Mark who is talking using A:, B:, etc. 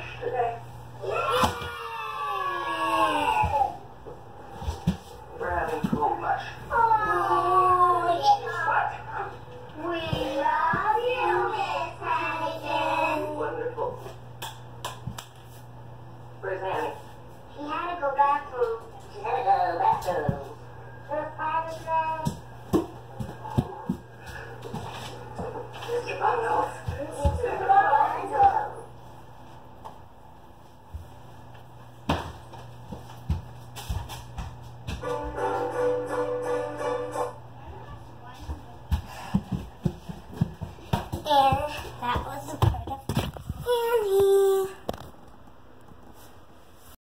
A: 是的。
B: Yeah.